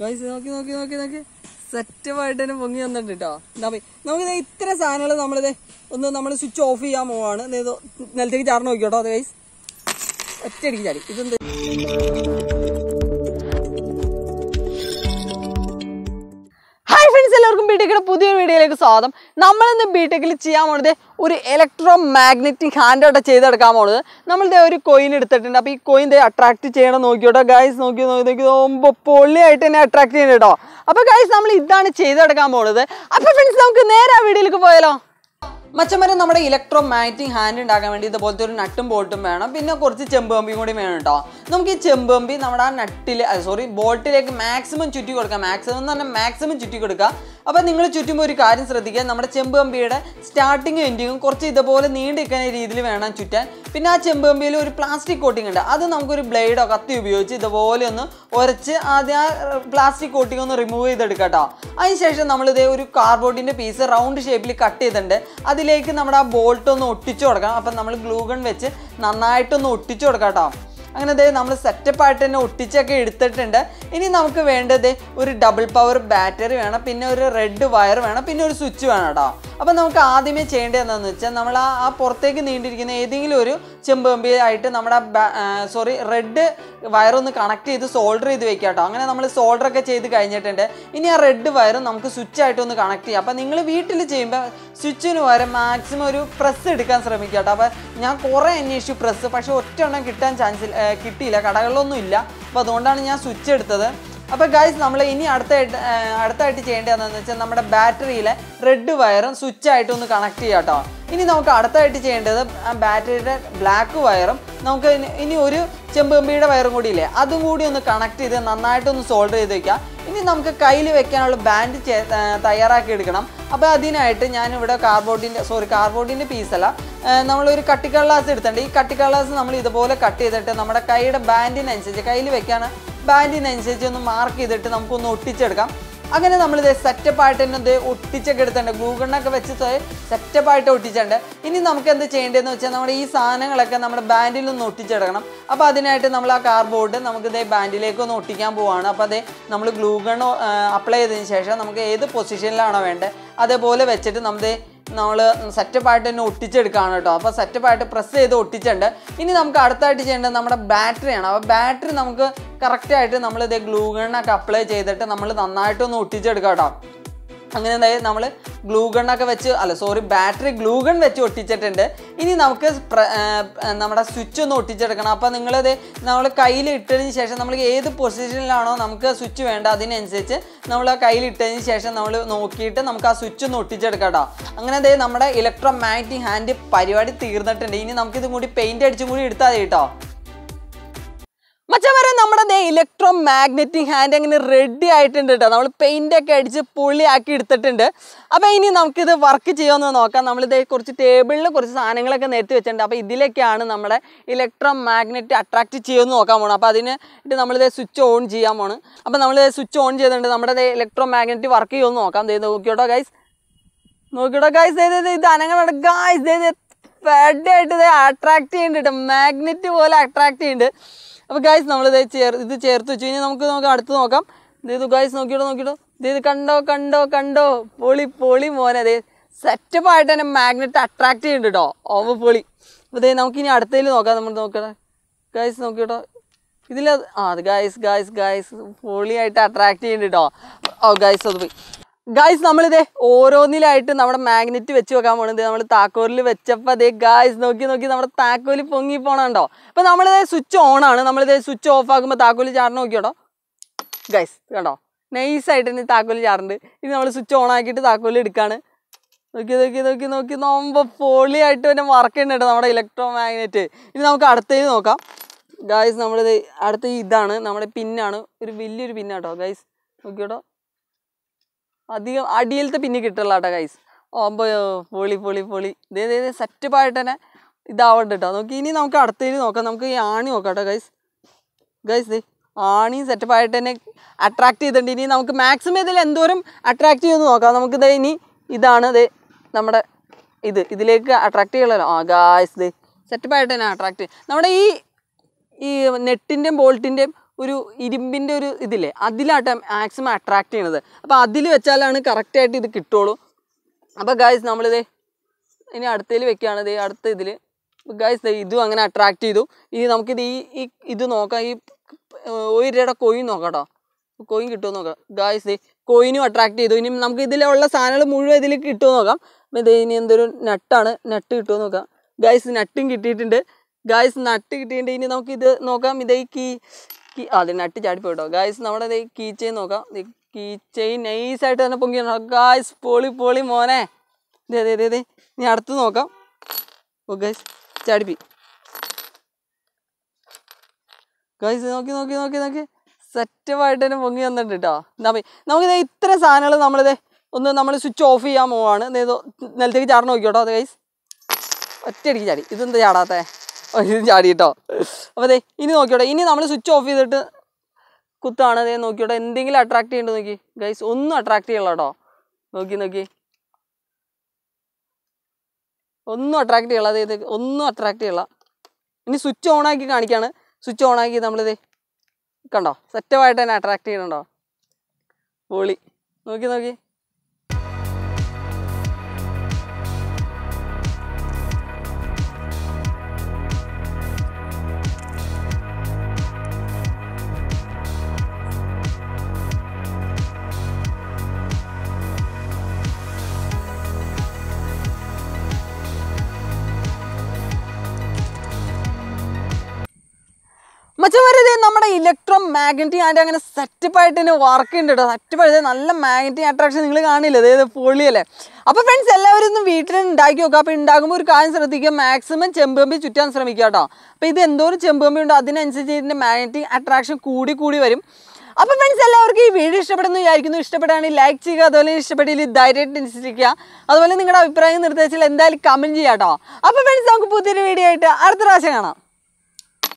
Guys നോക്കി നോക്കി നോക്കി നോക്കി. സെറ്റപ്പായിട്ട് തന്നെ പൊങ്ങി വന്നിട്ട് കേട്ടോ എന്താ നമുക്ക് ഇത്ര സാധനങ്ങൾ നമ്മളിത് ഒന്ന് നമ്മൾ സ്വിച്ച് ഓഫ് ചെയ്യാൻ പോവാണ്. നിലത്തേക്ക് ചാർന്ന് നോക്കിയോട്ടോ അത് ഗൈസ് ഒറ്റയടിക്ക് ചാടി. ഇതെന്ത്? ബിടെക്കിന്റെ പുതിയൊരു വീഡിയോയിലേക്ക് സ്വാഗതം. നമ്മളിന്ന് ബിടെക്കിൽ ചെയ്യാൻ പോണത് ഒരു ഇലക്ട്രോ മാഗ്നറ്റിക് ഹാൻഡ് ഔട്ട് ചെയ്തെടുക്കാൻ പോണത്. നമ്മളിത് ഒരു കോയിൻ എടുത്തിട്ടുണ്ട്. അപ്പോൾ ഈ കോയിൻ അട്രാക്ട് ചെയ്യണം നോക്കിയോട്ടോ. ഗൈസ് നോക്കി നോക്കി നോക്കി. നോക്കുമ്പോൾ പൊള്ളിയായിട്ട് തന്നെ അട്രാക്ട് ചെയ്യണം കേട്ടോ. അപ്പോൾ ഗൈസ് നമ്മൾ ഇതാണ് ചെയ്തെടുക്കാൻ പോണത്. അപ്പോൾ ഫ്രണ്ട്സ് നമുക്ക് നേരെ ആ വീഡിയോയിലേക്ക് പോയാലോ. മച്ചമരെ നമ്മുടെ ഇലക്ട്രോ മാഗ്നറ്റിക് ഹാൻഡ് ഉണ്ടാക്കാൻ വേണ്ടി ഇതുപോലത്തെ ഒരു നട്ടും ബോൾട്ടും വേണം. പിന്നെ കുറച്ച് ചെമ്പമ്പിയും കൂടി വേണം കേട്ടോ നമുക്ക് ഈ ചെമ്പമ്പി നമ്മുടെ ആ നട്ടിൽ സോറി ബോൾട്ടിലേക്ക് മാക്സിമം ചുറ്റി കൊടുക്കാം. മാക്സിമം എന്ന് പറഞ്ഞാൽ മാക്സിമം ചുറ്റി കൊടുക്കുക അപ്പോൾ നിങ്ങൾ ചുറ്റുമ്പോൾ ഒരു കാര്യം ശ്രദ്ധിക്കുക. നമ്മുടെ ചെമ്പമ്പിയുടെ സ്റ്റാർട്ടിങ്ങും എൻഡിങ്ങും കുറച്ച് ഇതുപോലെ നീണ്ടിരിക്കുന്ന രീതിയിൽ വേണം ചുറ്റാൻ. പിന്നെ ആ ചെമ്പമ്പിയിൽ ഒരു പ്ലാസ്റ്റിക് കോട്ടിംഗ് ഉണ്ട്. അത് നമുക്കൊരു ബ്ലേഡോ കത്തി ഉപയോഗിച്ച് ഇതുപോലെ ഒന്ന് ഉരച്ച് ആദ്യം ആ പ്ലാസ്റ്റിക് കോട്ടിംഗ് ഒന്ന് റിമൂവ് ചെയ്തെടുക്കട്ടോ. കേട്ടോ അതിനുശേഷം നമ്മളിത് ഒരു കാർബോർഡിന്റെ പീസ് റൗണ്ട് ഷേപ്പിൽ കട്ട് ചെയ്തിട്ടുണ്ട്. അതിലേക്ക് നമ്മുടെ ആ ബോൾട്ട് ഒന്ന് ഒട്ടിച്ചു കൊടുക്കാം അപ്പം നമ്മൾ ഗ്ലൂഗൺ വെച്ച് നന്നായിട്ടൊന്ന് ഒട്ടിച്ചു കൊടുക്കാം കേട്ടോ അങ്ങനെ ദേ നമ്മൾ സെറ്റപ്പ് ആയിട്ട് തന്നെ ഒട്ടിച്ചൊക്കെ എടുത്തിട്ടുണ്ട്. ഇനി നമുക്ക് വേണ്ടത് ഒരു ഡബിൾ പവർ ബാറ്ററി വേണം പിന്നെ ഒരു റെഡ് വയർ വേണം പിന്നെ ഒരു സ്വിച്ച് വേണം കേട്ടോ അപ്പം നമുക്ക് ആദ്യമേ ചെയ്യേണ്ടത് എന്താണെന്ന് വെച്ചാൽ നമ്മൾ ആ പുറത്തേക്ക് നീണ്ടിരിക്കുന്ന ഏതെങ്കിലും ഒരു ചെമ്പ് കമ്പി ആയിട്ട് നമ്മുടെ സോറി റെഡ് വയറൊന്ന് കണക്ട് ചെയ്ത് സോൾഡർ ചെയ്ത് വെക്കാം കേട്ടോ. അങ്ങനെ നമ്മൾ സോൾഡർ ഒക്കെ ചെയ്ത് കഴിഞ്ഞിട്ടുണ്ട്. ഇനി ആ റെഡ് വയറും നമുക്ക് സ്വിച്ച് ആയിട്ട് ഒന്ന് കണക്ട് ചെയ്യാം. അപ്പം നിങ്ങൾ വീട്ടിൽ ചെയ്യുമ്പോൾ സ്വിച്ചിന് പകരം മാക്സിമം ഒരു പ്രസ് എടുക്കാൻ ശ്രമിക്കുക കേട്ടോ. അപ്പം ഞാൻ കുറേ അന്വേഷിച്ചു പ്രസ് പക്ഷെ ഒറ്റ എണ്ണം കിട്ടാൻ ചാൻസ് കിട്ടിയില്ല. കടകളിലൊന്നും ഇല്ല. അപ്പോൾ അതുകൊണ്ടാണ് ഞാൻ സ്വിച്ച് എടുത്തത്. അപ്പോൾ ഗൈസ് നമ്മൾ ഇനി അടുത്തായിട്ട് അടുത്തായിട്ട് ചെയ്യേണ്ടതെന്ന് വെച്ചാൽ നമ്മുടെ ബാറ്ററിയിലെ റെഡ് വയറും സ്വിച്ച് ആയിട്ട് ഒന്ന് കണക്ട് ചെയ്യാം കേട്ടോ. ഇനി നമുക്ക് അടുത്തായിട്ട് ചെയ്യേണ്ടത് ആ ബാറ്ററിയുടെ ബ്ലാക്ക് വയറും നമുക്ക് ഇനി- ഒരു ചെമ്പുകമ്പിയുടെ വയറും കൂടി ഇല്ലേ? അതും കൂടി ഒന്ന് കണക്ട് ചെയ്ത് നന്നായിട്ടൊന്ന് സോൾഡർ ചെയ്ത് വെക്കാം. ഇനി നമുക്ക് കയ്യിൽ വെക്കാനുള്ള ബാൻഡ് തയ്യാറാക്കി എടുക്കണം. അപ്പോൾ അതിനായിട്ട് ഞാനിവിടെ കാർബോർഡിന്റെ സോറി കാർബോർഡിന്റെ പീസല്ല നമ്മളൊരു കട്ടിക്കള്ളാസ് എടുത്തിട്ടുണ്ട്. ഈ കട്ടിക്കള്ളാസ് നമ്മൾ ഇതുപോലെ കട്ട് ചെയ്തിട്ട് നമ്മുടെ കൈയുടെ ബാൻഡിനനുസരിച്ച് കയ്യിൽ വെക്കാൻ ബാൻഡിനനുസരിച്ച് ഒന്ന് മാർക്ക് ചെയ്തിട്ട് നമുക്കൊന്ന് ഒട്ടിച്ചെടുക്കാം. അങ്ങനെ നമ്മൾ ഇത് സെറ്റപ്പ് ആയിട്ട് തന്നെ ഇത് ഒട്ടിച്ചൊക്കെ എടുത്തിട്ടുണ്ട്. ഗൂഗിളിനൊക്കെ വെച്ച് സെറ്റപ്പ് ആയിട്ട് ഒട്ടിച്ചിട്ടുണ്ട്. ഇനി നമുക്ക് എന്ത് ചെയ്യേണ്ടതെന്ന് വെച്ചാൽ നമ്മുടെ ഈ സാധനങ്ങളൊക്കെ നമ്മുടെ ബാൻഡിൽ ഒന്ന് ഒട്ടിച്ചെടുക്കണം. അപ്പോൾ അതിനായിട്ട് നമ്മൾ ആ കാർബോർഡ് നമുക്ക് ഇതേ ബാൻഡിലേക്ക് ഒന്ന് ഒട്ടിക്കാൻ പോവാണ്. അപ്പോൾ അതേ നമ്മൾ ഗ്ലൂഗൺ അപ്ലൈ ചെയ്തതിന് ശേഷം നമുക്ക് ഏത് പൊസിഷനിലാണോ വേണ്ടത് അതേപോലെ വെച്ചിട്ട് നമ്മൾ നമ്മൾ സെറ്റപ്പായിട്ട് തന്നെ ഒട്ടിച്ചെടുക്കുകയാണ് കേട്ടോ. അപ്പോൾ സെറ്റപ്പായിട്ട് പ്രസ് ചെയ്ത് ഒട്ടിച്ചിട്ടുണ്ട്. ഇനി നമുക്ക് അടുത്തായിട്ട് ചെയ്യേണ്ടത് നമ്മുടെ ബാറ്ററിയാണ് അപ്പോൾ ബാറ്ററി നമുക്ക് കറക്റ്റായിട്ട് നമ്മൾ ഇതേ ഗ്ലൂഗണ്ണൊക്കെ അപ്ലൈ ചെയ്തിട്ട് നമ്മൾ നന്നായിട്ടൊന്ന് ഒട്ടിച്ചെടുക്കാം കേട്ടോ അങ്ങനെ എന്തായാലും നമ്മൾ ഗ്ലൂ ഗണ്ണൊക്കെ വെച്ച് അല്ല സോറി ബാറ്ററി ഗ്ലൂ ഗൺ വെച്ച് ഒട്ടിച്ചിട്ടുണ്ട്. ഇനി നമുക്ക് നമ്മുടെ സ്വിച്ച് ഒന്ന് ഒട്ടിച്ചെടുക്കണം. അപ്പോൾ നിങ്ങളത് നമ്മൾ കയ്യിൽ ഇട്ടതിന് ശേഷം നമ്മൾ ഏത് പൊസിഷനിലാണോ നമുക്ക് സ്വിച്ച് വേണ്ട അതിനനുസരിച്ച് നമ്മൾ ആ കയ്യിൽ ഇട്ടതിന് ശേഷം നമ്മൾ നോക്കിയിട്ട് നമുക്ക് ആ സ്വിച്ച് ഒന്ന് ഒട്ടിച്ചെടുക്കാം കേട്ടോ അങ്ങനെ അതായത് നമ്മുടെ ഇലക്ട്രോ മാഗ്നറ്റിക് ഹാൻഡ് പരിപാടി തീർന്നിട്ടുണ്ട്. ഇനി നമുക്കിതും കൂടി പെയിന്റ് അടിച്ചും കൂടി എടുത്താൽ മതി കേട്ടോ മച്ചവരെ നമ്മുടെ ദേ ഇലക്ട്രോ മാഗ്നറ്റിക് ഹാൻഡ് അങ്ങനെ റെഡി ആയിട്ടുണ്ട് കേട്ടോ നമ്മൾ പെയിന്റ് ഒക്കെ അടിച്ച് പുള്ളിയാക്കി എടുത്തിട്ടുണ്ട്. അപ്പോൾ ഇനി നമുക്കിത് വർക്ക് ചെയ്യാമെന്ന് നോക്കാം. നമ്മളിത് കുറച്ച് ടേബിളിൽ കുറച്ച് സാധനങ്ങളൊക്കെ നിരത്തി വെച്ചിട്ടുണ്ട്. അപ്പോൾ ഇതിലേക്കാണ് നമ്മുടെ ഇലക്ട്രോ മാഗ്നറ്റ് അട്രാക്റ്റ് ചെയ്യുമെന്ന് നോക്കാൻ പോകണം അപ്പോൾ അതിന് നമ്മൾ നമ്മളിത് സ്വിച്ച് ഓൺ ചെയ്യാൻ പോണ്. അപ്പോൾ നമ്മൾ സ്വിച്ച് ഓൺ ചെയ്തിട്ടുണ്ട്. നമ്മുടെ ഇലക്ട്രോ മാഗ്നറ്റ് വർക്ക് ചെയ്യുമെന്ന് നോക്കാം. ദേ നോക്കിയോട്ടോ ഗൈസ് നോക്കിയോട്ടോ ഗൈസ് ഇത് ഇത് ഗായ്സ് ആയിട്ട് ഇത് അട്രാക്ട് ചെയ്യുന്നുണ്ട് മാഗ്നറ്റ് പോലെ അട്രാക്ട് ചെയ്യുന്നുണ്ട് അപ്പോൾ ഗൈസ് നമ്മൾ ഇത് ചേർ ഇത് ചേർത്ത് വെച്ച്. കഴിഞ്ഞാൽ നമുക്ക് നമുക്ക് അടുത്ത് നോക്കാം. ഇത് ഗായ്സ് നോക്കിയിട്ടോ നോക്കിയിട്ടോ ഇത് കണ്ടോ കണ്ടോ കണ്ടോ. പൊളി പൊളി മോനെ അതെ സെറ്റപ്പ് ആയിട്ട് തന്നെ മാഗ്നറ്റ് അട്രാക്ട് ചെയ്യുന്നുണ്ട് കേട്ടോ ഓവ് പൊളി. അപ്പോൾ ഇതേ നമുക്കിനി അടുത്തതിൽ നോക്കാം നമ്മൾ നോക്കട്ടെ. ഗൈസ് നോക്കിയിട്ടോ ഇതിൽ ആ അത് ഗൈസ് ഗൈസ് ഗൈസ് പൊളിയായിട്ട് അട്രാക്ട് ചെയ്യുന്നുണ്ട് കേട്ടോ ഓ ഗൈസ് അത് പോയി. ഗായ്സ് നമ്മളിതേ ഓരോന്നിലായിട്ട് നമ്മുടെ മാഗ്നറ്റ് വെച്ച് വെക്കാൻ പോണത് നമ്മൾ താക്കോലിൽ വെച്ചപ്പോൾ അതേ ഗായ്സ് നോക്കി നോക്കി നമ്മുടെ താക്കോൽ പൊങ്ങി പോണുണ്ടോ? അപ്പോൾ നമ്മളിതേ സ്വിച്ച് ഓൺ ആണ്. നമ്മളിതേ സ്വിച്ച് ഓഫ് ആക്കുമ്പോൾ താക്കോൽ ചാടണം നോക്കിയോട്ടോ ഗൈസ് കണ്ടോ? നൈസായിട്ട് ഇനി താക്കോൽ ചാടുന്നുണ്ട് ഇനി നമ്മൾ സ്വിച്ച് ഓൺ ആക്കിയിട്ട് താക്കോൽ എടുക്കാണ്. നോക്കി നോക്കി നോക്കി നോക്കി. പൊളി പൊളിയായിട്ട് തന്നെ വർക്ക് ചെയ്യുന്നുണ്ട് നമ്മുടെ ഇലക്ട്രോ മാഗ്നറ്റ് ഇനി നമുക്ക് അടുത്തതിൽ നോക്കാം. ഗായ്സ് നമ്മളിത് അടുത്ത ഇതാണ്. നമ്മുടെ പിന്നാണ്. ഒരു വലിയൊരു പിന്നാട്ടോ ഗൈസ് നോക്കിയോട്ടോ അധികം അടിയിലത്തെ പിന്നെ കിട്ടുള്ള കേട്ടോ ഗൈസ് ഓമ്പോ പൊളി പൊളി പൊളി. ഇതേ ഇതേ സെറ്റപ്പായിട്ട് തന്നെ ഇതാവണ്ട കേട്ടോ നോക്കി ഇനി നമുക്ക് അടുത്തതിൽ നോക്കാം. നമുക്ക് ഈ ആണി നോക്കാം കേട്ടോ ഗൈസ് ഗൈസ് ദേ ആണിയും സെറ്റപ്പായിട്ട് തന്നെ അട്രാക്ട് ചെയ്തിട്ടുണ്ട്. ഇനി നമുക്ക് മാക്സിമം ഇതിൽ എന്തോരം അട്രാക്ട് ചെയ്യുമെന്ന് നോക്കാം. നമുക്ക് ഇതേ ഇനി ഇതാണ് ദേ നമ്മുടെ ഇത്. ഇതിലേക്ക് അട്രാക്ട് ചെയ്യണമല്ലോ ആ ഗായ്സ് ദേ സെറ്റപ്പായിട്ട് തന്നെ അട്രാക്ട് നമ്മുടെ ഈ ഈ നെറ്റിന്റെയും ബോൾട്ടിന്റെയും ഒരു ഇരുമ്പിന്റെ ഒരു ഇതില്ലേ? അതിലാട്ട് മാക്സിമം അട്രാക്ട് ചെയ്യണത്. അപ്പോൾ അതിൽ വെച്ചാലാണ് കറക്റ്റായിട്ട് ഇത് കിട്ടുള്ളൂ. അപ്പോൾ ഗായ്സ് നമ്മളിത് ഇനി അടുത്തതിൽ വെക്കുകയാണ്. ഇത് അടുത്ത ഇതിൽ ഗായ്സ് ഇതും അങ്ങനെ അട്രാക്ട് ചെയ്തു. ഇനി നമുക്കിത് ഈ ഈ ഇത് നോക്കാം. ഈ ഏർ ഒരു രൂപയുടെ കോയിൻ നോക്കാം കേട്ടോ കോയിൻ കിട്ടുമോ നോക്കാം. ഗായ്സ് കോയിനും അട്രാക്ട് ചെയ്തു. ഇനി നമുക്ക് ഇതിലുള്ള സാധനങ്ങൾ മുഴുവൻ ഇതിൽ കിട്ടുമോ നോക്കാം. ഇത് ഇനി എന്തൊരു നട്ടാണ്. നട്ട് കിട്ടുമോ നോക്കാം. ഗായ്സ് നട്ടും കിട്ടിയിട്ടുണ്ട്. ഗായ്സ് നട്ട് കിട്ടിയിട്ടുണ്ട്. ഇനി നമുക്ക് ഇത് നോക്കാം ഇതേക്ക് അതെ നട്ട് ചാടിപ്പോയിട്ടോ. ഗായ്സ് നമ്മുടെ ഇതേ കീ ചെയിൻ നോക്കാം കീ ചെയിൻ നൈസായിട്ട് തന്നെ പൊങ്ങി ഗായ്സ് പൊളി പൊളി മോനെ. ഇതേ ഇതേ അതെ ഇനി അടുത്ത് നോക്കാം. ഓ ഗൈസ് ചാടിപ്പി ഗൈസ് നോക്കി നോക്കി നോക്കി നോക്കി. സെറ്റപ്പായിട്ട് തന്നെ പൊങ്ങി വന്നിട്ടുണ്ട് കേട്ടോ എന്നാ പോയി. നമുക്കിത് ഇത്ര സാധനങ്ങൾ നമ്മളിത് ഒന്ന് നമ്മൾ സ്വിച്ച് ഓഫ് ചെയ്യാൻ പോവാണ്. നിലത്തേക്ക് ചാടണം നോക്കിയോട്ടോ അത് ഗൈസ് ഒറ്റയടിക്ക് ചാടി. ഇതെന്താ ചാടാത്തേ? ഇത് ചാടി കേട്ടോ അപ്പോൾ അതെ ഇനി നോക്കിയോട്ടെ ഇനി നമ്മൾ സ്വിച്ച് ഓഫ് ചെയ്തിട്ട് കുത്താണ്. അതേ നോക്കിയോട്ടെ എന്തെങ്കിലും അട്രാക്ട് ചെയ്യണ്ടോ നോക്കി. ഗൈസ് ഒന്നും അട്രാക്ട് ചെയ്യല്ല കേട്ടോ. നോക്കി നോക്കി. ഒന്നും അട്രാക്ട് ചെയ്യല്ല അതെ ഒന്നും അട്രാക്ട് ചെയ്യല്ല ഇനി സ്വിച്ച് ഓൺ ആക്കി കാണിക്കാണ്. സ്വിച്ച് ഓൺ ആക്കി നമ്മളിത് കണ്ടോ? സെറ്റപ്പായിട്ട് തന്നെ അട്രാക്ട് ചെയ്യണുണ്ടോ? പൊളി. നോക്കി നോക്കി. മച്ചവരെ നമ്മുടെ ഇലക്ട്രോ മാഗ്നറ്റിക് ആൻഡ് അങ്ങനെ സെറ്റപ്പായിട്ട് തന്നെ വർക്ക് ഉണ്ട് കേട്ടോ സെറ്റപ്പായിട്ട് നല്ല മാഗ്നറ്റിക് അട്രാക്ഷൻ നിങ്ങൾ കാണില്ല? അതായത് പൊളിയല്ലേ അപ്പോൾ ഫ്രണ്ട്സ് എല്ലാവരും ഒന്ന് വീട്ടിൽ ഉണ്ടാക്കി നോക്കുക അപ്പോൾ ഉണ്ടാകുമ്പോൾ ഒരു കാര്യം ശ്രദ്ധിക്കുക. മാക്സിമം ചെമ്പമ്പി ചുറ്റാൻ ശ്രമിക്കുക കേട്ടോ. അപ്പോൾ ഇത് എന്തോരം ചെമ്പമ്പി ഉണ്ടോ? അതിനനുസരിച്ച് ഇതിന്റെ മാഗ്നറ്റിക് അട്രാക്ഷൻ കൂടി കൂടി വരും. അപ്പോൾ ഫ്രണ്ട്സ് എല്ലാവർക്കും ഈ വീഡിയോ ഇഷ്ടപ്പെടുന്നു വിചാരിക്കുന്നു. ഇഷ്ടപ്പെടുകയാണെങ്കിൽ ലൈക്ക് ചെയ്യുക. അതുപോലെ ഇഷ്ടപ്പെട്ടില്ല ധൈര്യമായിട്ട് അനുസരിക്കുക അതുപോലെ നിങ്ങളുടെ അഭിപ്രായം നിർദ്ദേശിച്ചാൽ എന്തായാലും കമന്റ് ചെയ്യാം കേട്ടോ. അപ്പോൾ ഫ്രണ്ട്സ് നമുക്ക് പുതിയൊരു വീഡിയോ ആയിട്ട് അടുത്ത പ്രാവശ്യം കാണാം.